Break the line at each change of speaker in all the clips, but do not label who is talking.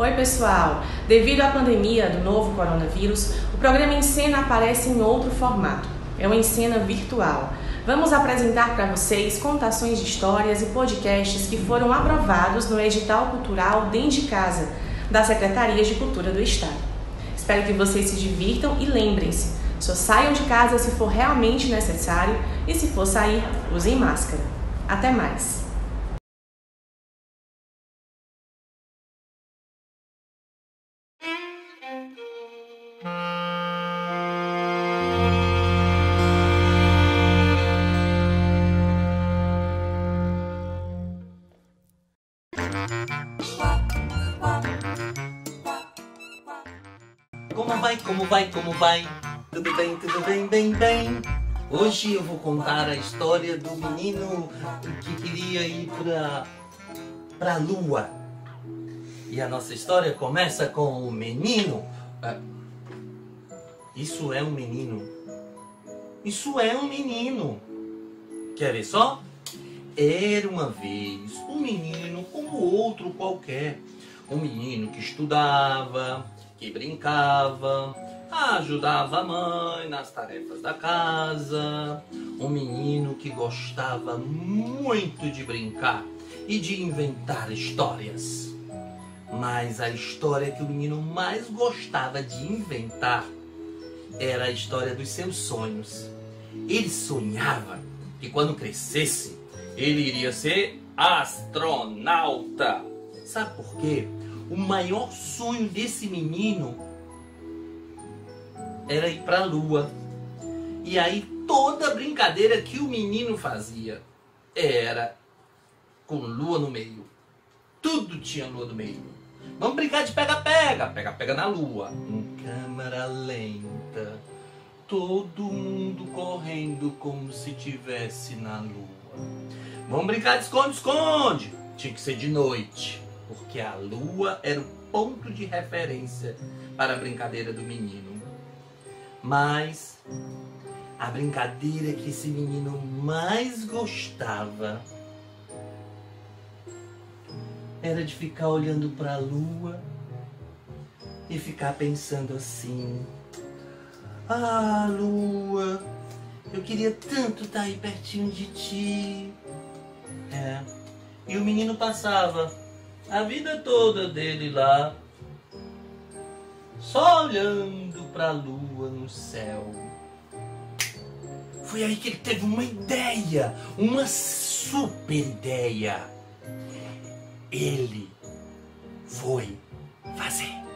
Oi, pessoal! Devido à pandemia do novo coronavírus, o programa Encena aparece em outro formato. É uma encena virtual. Vamos apresentar para vocês contações de histórias e podcasts que foram aprovados no edital cultural Dentro de Casa, da Secretaria de Cultura do Estado. Espero que vocês se divirtam e lembrem-se, só saiam de casa se for realmente necessário e se for sair, usem máscara. Até mais!
Como vai, como vai, como vai? Tudo bem, tudo bem, bem, bem? Hoje eu vou contar a história do menino que queria ir pra, pra lua. E a nossa história começa com o menino. Ah, Isso é um menino. Isso é um menino. Quer ver só? Era uma vez um menino como outro qualquer. Um menino que estudava, que brincava, ajudava a mãe nas tarefas da casa. Um menino que gostava muito de brincar e de inventar histórias. Mas a história que o menino mais gostava de inventar era a história dos seus sonhos. Ele sonhava que quando crescesse, ele iria ser astronauta. Sabe por quê? O maior sonho desse menino era ir para a lua. E aí toda brincadeira que o menino fazia era com lua no meio. Tudo tinha lua no meio. Vamos brincar de pega-pega, pega-pega na lua. Em câmera lenta, todo mundo correndo como se tivesse na lua. Vamos brincar de esconde-esconde. Tinha que ser de noite, porque a lua era o ponto de referência para a brincadeira do menino. Mas a brincadeira que esse menino mais gostava era de ficar olhando para a lua e ficar pensando assim: Ah, lua, eu queria tanto estar aí pertinho de ti. É. E o menino passava a vida toda dele lá, só olhando para a lua no céu. Foi aí que ele teve uma ideia, uma super ideia. Ele foi fazer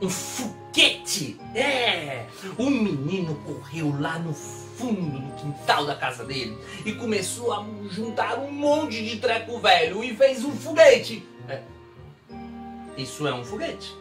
um foguete. É! O menino correu lá no fundo do quintal da casa dele e começou a juntar um monte de treco velho e fez um foguete. É. Isso é um foguete.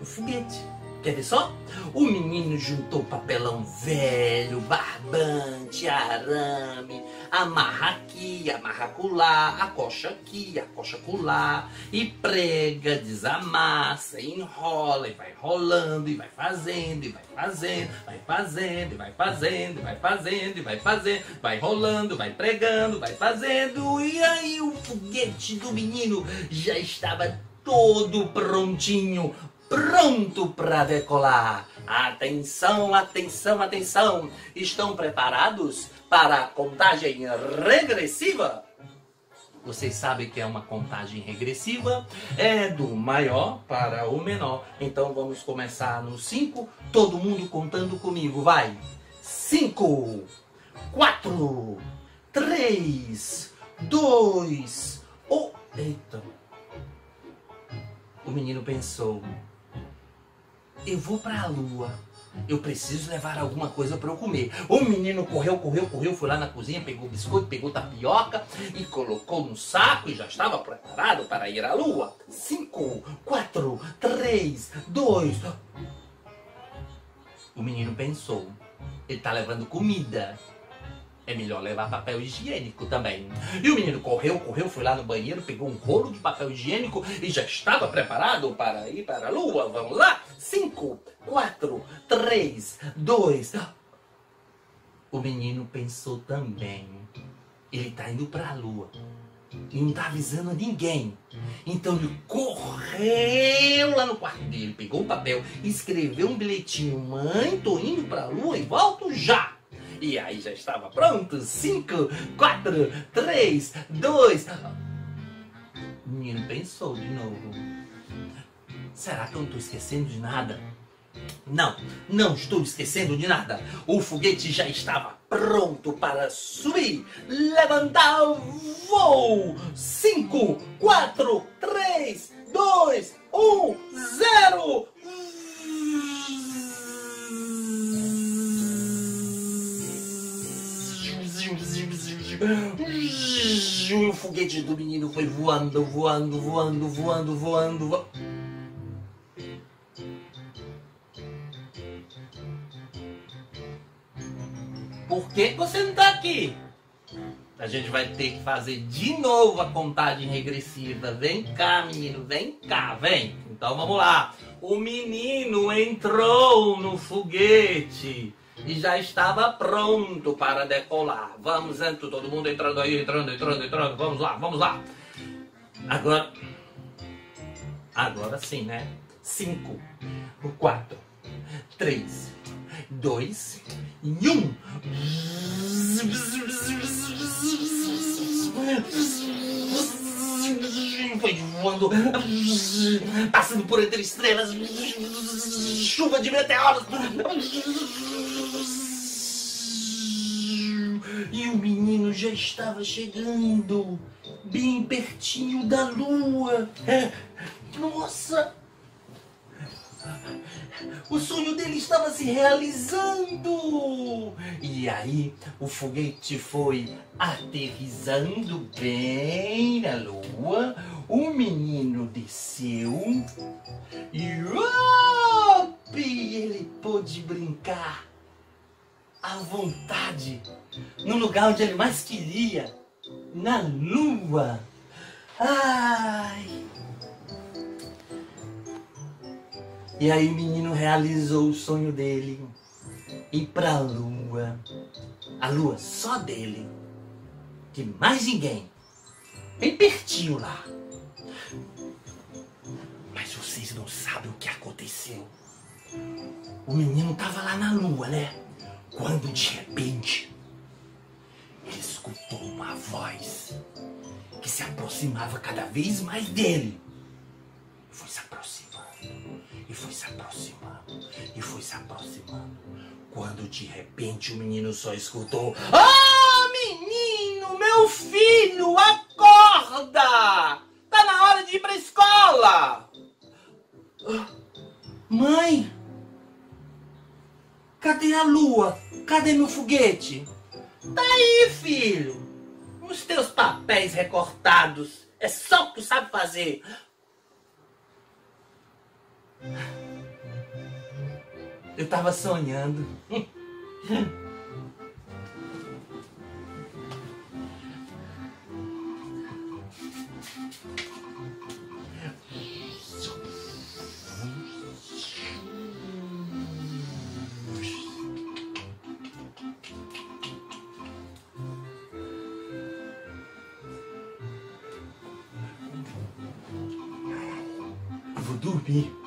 Um foguete. Quer ver só? O menino juntou papelão velho, barbante, arame, amarra aqui, amarra acolá, acocha aqui, acocha acolá, e prega, desamassa, enrola, e vai rolando, e vai fazendo, e vai fazendo, vai fazendo, e vai fazendo, e vai fazendo, e vai fazendo, vai rolando, vai pregando, vai fazendo, e aí o foguete do menino já estava todo prontinho, pronto para decolar. Atenção, atenção, atenção! Estão preparados para a contagem regressiva? Vocês sabem que é uma contagem regressiva, é do maior para o menor. Então vamos começar no 5, todo mundo contando comigo, vai! 5, 4, 3, 2, 1. Eita! O menino pensou: eu vou para a lua. Eu preciso levar alguma coisa para eu comer. O menino correu, correu, correu, foi lá na cozinha, pegou biscoito, pegou tapioca e colocou no saco e já estava preparado para ir à lua. Cinco, quatro, três, dois. O menino pensou: ele está levando comida. É melhor levar papel higiênico também. E o menino correu, correu, foi lá no banheiro, pegou um rolo de papel higiênico e já estava preparado para ir para a lua. Vamos lá? Cinco, quatro, três, dois. O menino pensou também. Ele está indo para a lua. e não tá avisando a ninguém. Então ele correu lá no quarto dele, pegou o papel, escreveu um bilhetinho: Mãe, tô indo pra lua e volto já. E aí já estava pronto: 5, 4, 3, 2. O menino pensou de novo: Será que eu não tô esquecendo de nada? Não, não estou esquecendo de nada. O foguete já estava pronto para subir, levantar voo. 5, 4, 3, 2, 1, 0. O foguete do menino foi voando, voando, voando, voando, voando. voando. Por que você não tá aqui? A gente vai ter que fazer de novo a contagem regressiva. Vem cá, menino, vem cá, vem. Então vamos lá. O menino entrou no foguete e já estava pronto para decolar. Vamos, entro, todo mundo entrando aí, entrando, entrando, entrando. Vamos lá, vamos lá. Agora. Agora sim, né? Cinco, quatro, três, dois e um. Foi voando, passando por entre estrelas, chuva de meteoros. E o menino já estava chegando, bem pertinho da lua. Nossa! O sonho dele estava se realizando! E aí o foguete foi aterrissando bem na lua. O menino desceu e op, ele pôde brincar à vontade no lugar onde ele mais queria, na lua. Ai! E aí o menino realizou o sonho dele. Ir pra lua. A lua só dele. De mais ninguém. Bem pertinho lá. Mas vocês não sabem o que aconteceu. O menino tava lá na lua, né? Quando de repente ele escutou uma voz que se aproximava cada vez mais dele. Foi se aproximando e foi se aproximando e foi se aproximando. Quando de repente o menino só escutou: Ah, menino, meu filho, acorda! Cadê a lua? Cadê meu foguete? Tá aí, filho. Os teus papéis recortados. É só o que tu sabe fazer. Eu tava sonhando. dormir.